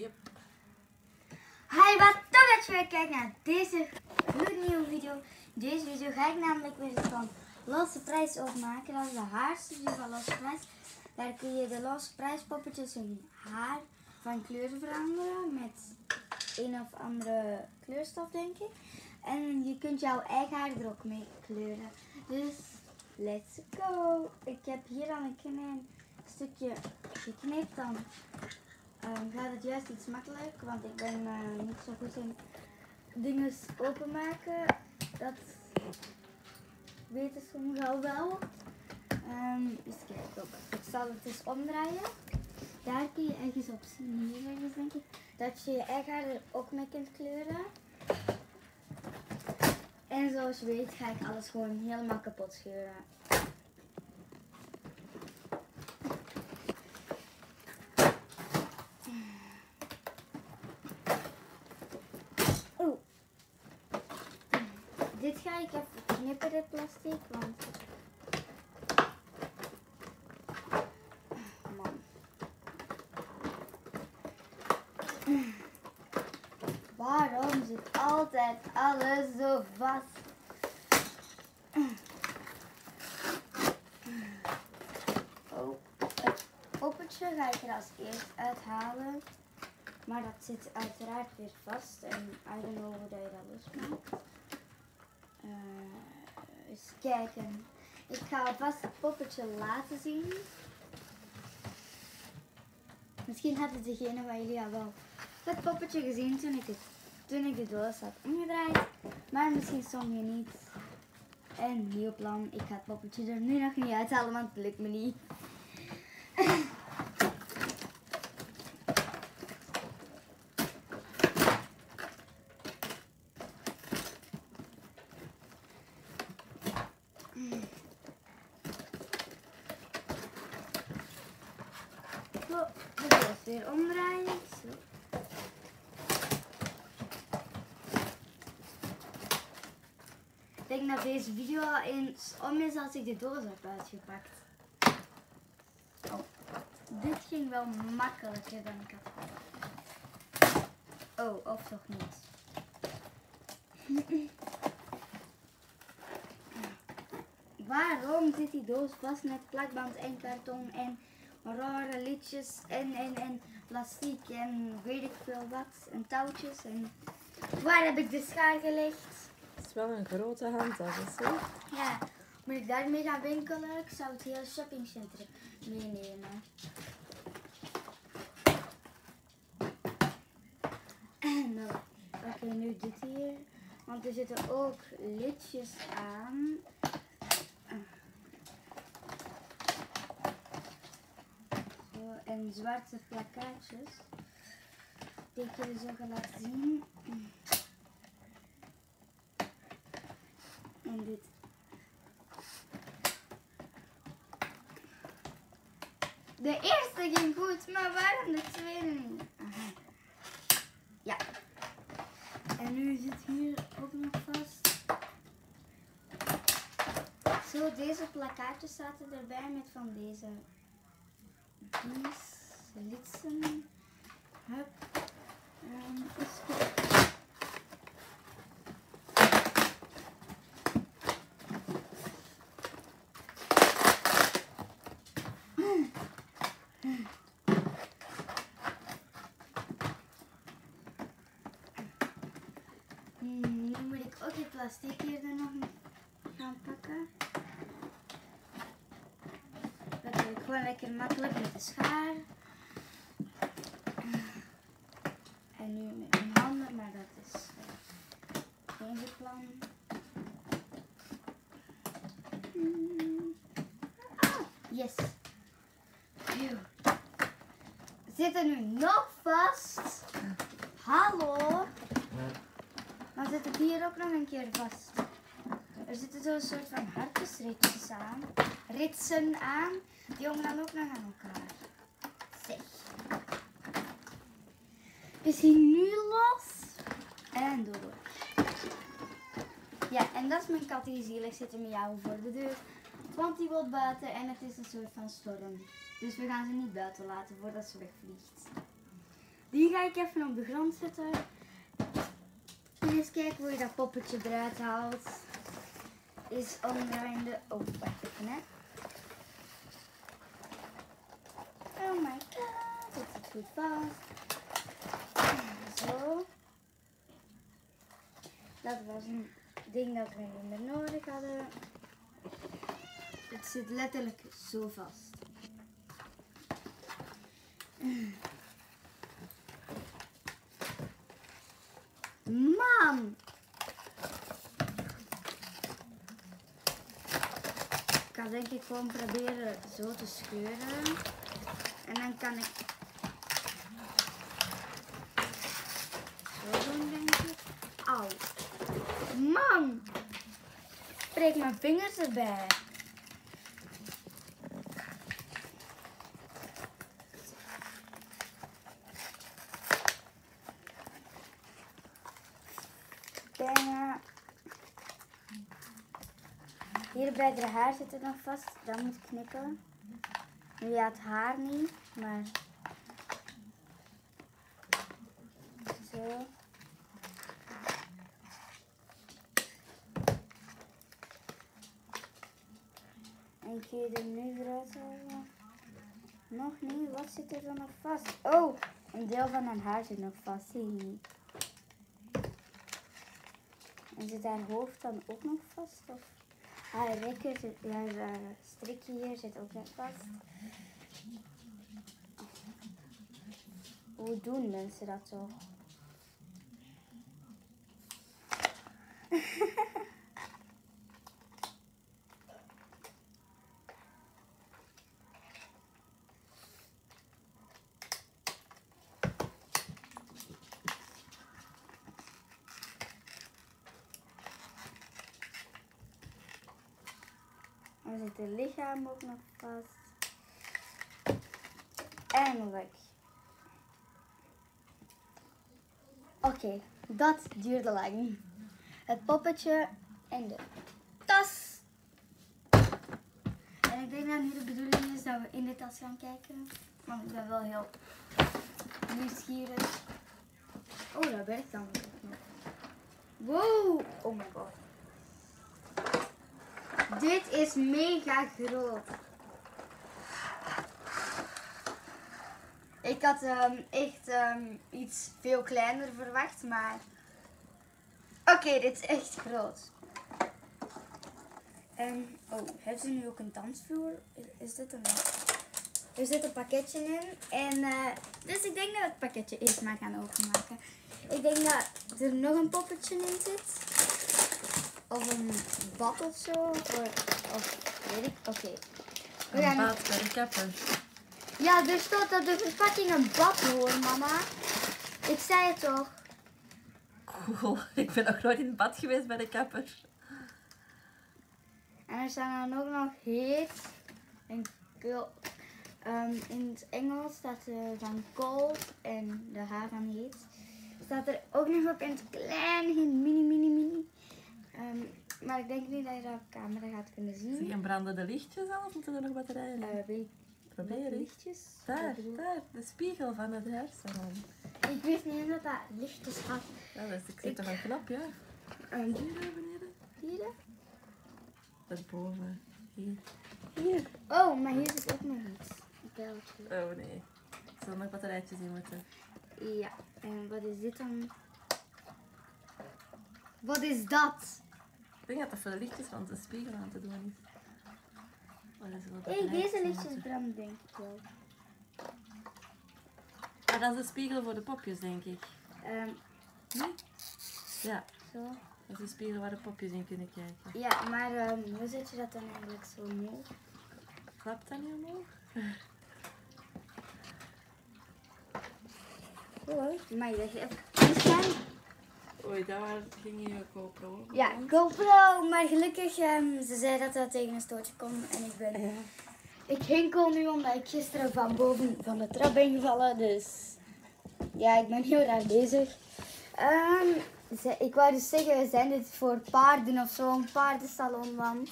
Yep. Hi, wat tof dat je weer kijkt naar deze gloednieuwe video. Deze video ga ik namelijk weer van losse prijs opmaken. Dat is de haarstudie van losse prijs. Daar kun je de losse prijspoppetjes in haar van kleur veranderen met een of andere kleurstof denk ik. En je kunt jouw eigen haar er ook mee kleuren. Dus let's go. Ik heb hier dan een klein stukje geknipt dan Ehm, gaat het juist iets makkelijk, want ik ben eh, niet zo goed in dingen openmaken. Dat weten sommigen al wel. Um, eens kijken, ik zal het eens omdraaien. Daar kun je ergens op zien, hier denk ik, dat je je eigen er ook mee kunt kleuren. En zoals je weet ga ik alles gewoon helemaal kapot scheuren. Dit ga ik even knippen, dit plastic, want... Man. Waarom zit altijd alles zo vast? Oh, het poppetje ga ik er als eerst uithalen. Maar dat zit uiteraard weer vast en I don't know hoe je dat losmaakt. Uh, eens kijken. Ik ga alvast het poppetje laten zien. Misschien hadden degene van jullie al wel het poppetje gezien toen ik, het, toen ik de doos had omgedraaid. Maar misschien sommigen niet. En nieuw plan. Ik ga het poppetje er nu nog niet uithalen, want het lukt me niet. Zo, de doos weer omdraaien. Zo. Ik denk dat deze video al eens om is als ik de doos heb uitgepakt. Oh, dit ging wel makkelijker dan ik had verwacht. Oh, of toch niet. Waarom zit die doos vast met plakband en karton en rare liedjes en, en, en plastiek en weet ik veel wat en touwtjes en waar heb ik de schaar gelegd? Het is wel een grote handtas, hè? Ja, moet ik daarmee gaan winkelen? Ik zou het hele shoppingcentrum meenemen. En dan pak ik nu dit hier, want er zitten ook liedjes aan. Zwarte plakkaatjes die ik jullie zo ga laten zien. En dit. De eerste ging goed, maar waarom de tweede niet? Ja. En nu zit hier ook nog vast. Zo, deze plakkaatjes zaten erbij met van deze Um, eens kijken. Hmm, nu moet ik ook het plastic hier er nog gaan pakken. Dat doe ik gewoon lekker makkelijk met de schaar. En nu met mijn handen, maar dat is eh, Ah, yes. Phew. Zit er nu nog vast? Hallo? Dan zit het hier ook nog een keer vast. Er zitten zo'n soort van hartjesritjes aan. Ritsen aan. Die hangen dan ook nog aan elkaar. Zeg. Is hij nu los? En door. Ja, en dat is mijn kat die zielig zit met jou voor de deur. Want die wil buiten en het is een soort van storm. Dus we gaan ze niet buiten laten voordat ze wegvliegt. Die ga ik even op de grond zetten. En eens kijken hoe je dat poppetje eruit haalt. Is omdraaiende. Hè. Oh my god, dat zit goed vast. Zo. Dat was een ding dat we niet meer nodig hadden. Het zit letterlijk zo vast. Man! Ik ga denk ik gewoon proberen zo te scheuren. En dan kan ik zo doen, denk ik. Auw. Man! Breek mijn vingers erbij. Bijna. Hier bij de haar zit het nog vast. Dat moet knippen. Nu ja, het haar niet, maar. Zo. En ik ga er nu eruit halen. Nog niet, wat zit er dan nog vast? Oh, een deel van mijn haar zit nog vast. Zie je. En zit haar hoofd dan ook nog vast? Of haar ja, haar strikje hier zit ook nog vast. Hoe doen mensen dat toch? Dan zit het lichaam ook nog vast. Eindelijk. Oké, dat duurde lang. Het poppetje en de tas. En ik denk dat nu de bedoeling is dat we in de tas gaan kijken. Want ik ben wel heel nieuwsgierig. Oh, dat werkt dan ook. Wow! Oh my god. Dit is mega groot. Ik had ehm, echt ehm, iets veel kleiner verwacht, maar... Oké, dit is echt groot. En, oh, hebben ze nu ook een dansvloer? Is, dit een... Er zit een pakketje in. En, eh, dus ik denk dat het pakketje eerst maar gaan openmaken. Ik denk dat er nog een poppetje in zit. Of een bad of zo. Of, of weet ik. Oké. We Een baat bij de kapper. Ja, er staat op de verpakking een bad hoor, mama. Ik zei het toch. Cool. Ik ben nog nooit in het bad geweest bij de kapper. En er staan dan ook nog heet. En. Ehm, in het Engels staat er van cold en de haar van heet. Staat er ook nog op in het klein, in mini, mini, mini. Ehm, maar ik denk niet dat je dat op camera gaat kunnen zien. Zie je een brandende lichtjes al of moeten er nog batterijen in? Eh, weet ik Probeer lichtjes? Daar, Ik daar, de spiegel van het hersensalon. Ik wist niet eens dat dat lichtjes had. Ja, dat is, ik zit toch een knop, ja. Hier daar beneden. hier? Dat is boven. Hier. Hier. Oh, maar hier zit ook nog iets. Een pijltje. Oh nee. Er zullen nog batterijtjes in moeten. Ja, en wat is dit dan? Wat is dat? Ik denk dat dat voor de lichtjes van de spiegel aan te doen is. Oh, batterijtjes deze lichtjes branden denk ik wel. Ah, dat is de spiegel voor de popjes, denk ik. Ehm, Nee? Ja, zo. dat is de spiegel waar de popjes in kunnen kijken. Ja, maar ehm, hoe zet je dat dan eigenlijk zo omhoog? Klapt dat niet omhoog? Oh, maar je even. Oei, daar ging je GoPro. Ja, GoPro, maar gelukkig, ehm, ze zei dat dat tegen een stootje kon en ik ben... Ja. Ik hinkel nu omdat ik gisteren van boven van de trap ben gevallen, dus ja, ik ben heel raar bezig. Ehm, ze- ik wou dus zeggen, we zijn dit voor paarden of zo, een paardensalon, want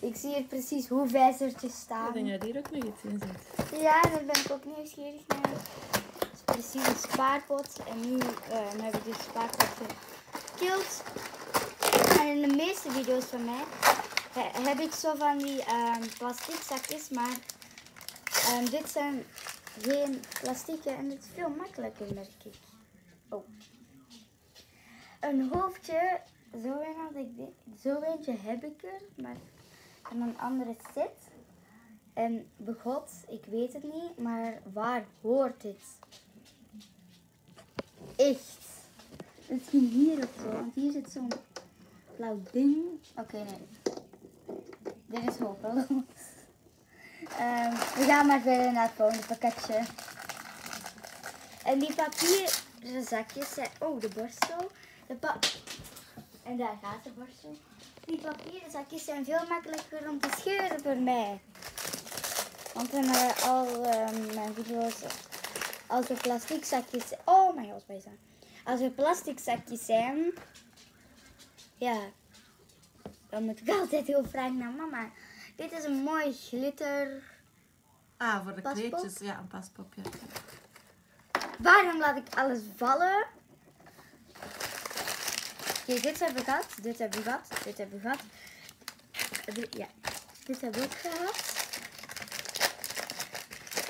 ik zie hier precies hoe vijzertjes Ik staan. denk dat hier ook nog iets in zit. Ja, daar ben ik ook nieuwsgierig naar. Precies een spaarpot. En nu heb ik dus spaarpot gekild. En in de meeste video's van mij he- heb ik zo van die ehm, plastic zakjes, maar ehm, dit zijn geen plastieke en het is veel makkelijker, merk ik. Oh. Een hoofdje, zo een, had ik zo eentje heb ik er, maar van een andere set. En begot, ik weet het niet, maar waar hoort dit? Echt. Misschien hier of zo, want hier zit zo'n blauw ding. Oké, nee. Dit is hopeloos. Ehm, we gaan maar verder naar het volgende pakketje. En die papieren zakjes zijn... Oh, de borstel. De pa en daar gaat de borstel. Die papieren zakjes zijn veel makkelijker om te scheuren voor mij. Want in eh, al ehm, mijn video's, als er plastic zakjes Oh mijn god, bij zijn. Als er plastic zakjes zijn, ja, dan moet ik altijd heel vragen naar mama. Dit is een mooi glitter. Ah, voor de Paspop? kleedjes. Ja, een paspopje. Waarom laat ik alles vallen? Kijk, dit hebben we gehad, dit hebben we gehad, dit hebben we gehad. Ja, dit hebben we ook gehad.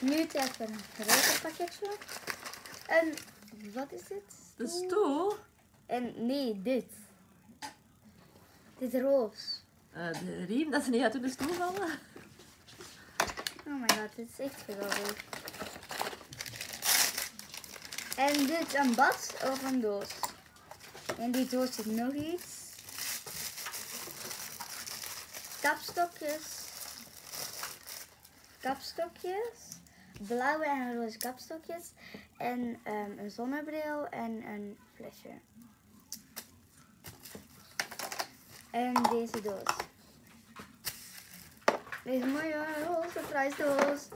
Nu voor een groter pakketje. En wat is dit? De stoel. En nee, dit. Dit roos. Eh, de riem, dat ze niet uit de stoel vallen. Oh my god, dit is echt geweldig. En dit een bad of een doos. In die doos zit nog iets. Kapstokjes. Kapstokjes. Blauwe en roze kapstokjes. En ehm, een zonnebril en een flesje. En deze doos. Deze mooie roze prijsdoos.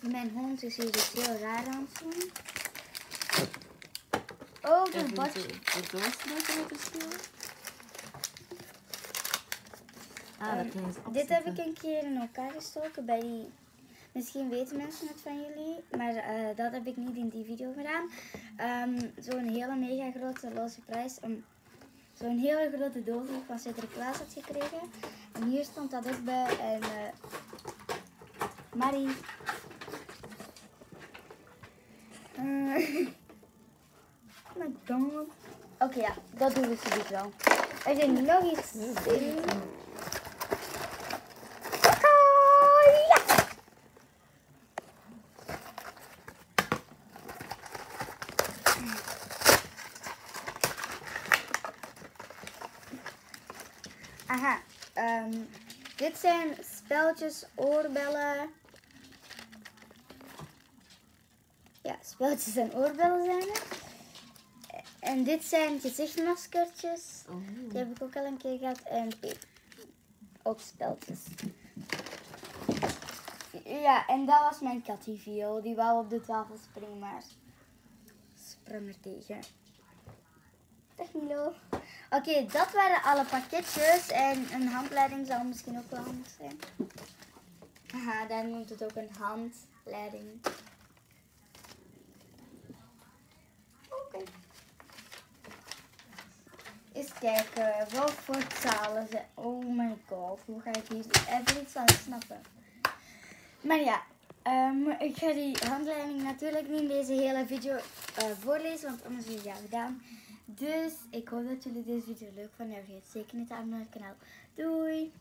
Mijn hond is hier iets heel raar aan het doen. Oh, de Even bad. de, doos met de stoel. Ah, dat eens Dit heb ik een keer in elkaar gestoken bij die. Misschien weten mensen het van jullie, maar eh, dat heb ik niet in die video gedaan. Ehm, Zo'n hele mega grote losse prijs. Um, Zo'n hele grote doos die ik van Sinterklaas had gekregen. En hier stond dat ook bij. En eh Marie. God. Oké, ja, dat doen we zoiets wel. Er zit nog iets in. Oh, ja! Aha, ehm, dit zijn speltjes, oorbellen. Ja, speltjes en oorbellen zijn het. En dit zijn gezichtmaskertjes. Oh. Die heb ik ook al een keer gehad. En. Ook speltjes. Ja, en dat was mijn kat. Die wou op de tafel springen, maar sprong er tegen. Oké, dat waren alle pakketjes. En een handleiding zou misschien ook wel handig zijn. Haha, daar noemt het ook een handleiding. Oké. Eens kijken, wat voor talen ze. Oh my god, hoe ga ik hier even iets aan snappen? Maar ja, ehm, ik ga die handleiding natuurlijk niet in deze hele video eh, voorlezen, want anders is het ja gedaan. Dus ik hoop dat jullie deze video leuk vonden. En vergeet zeker niet te abonneren op het kanaal. Doei!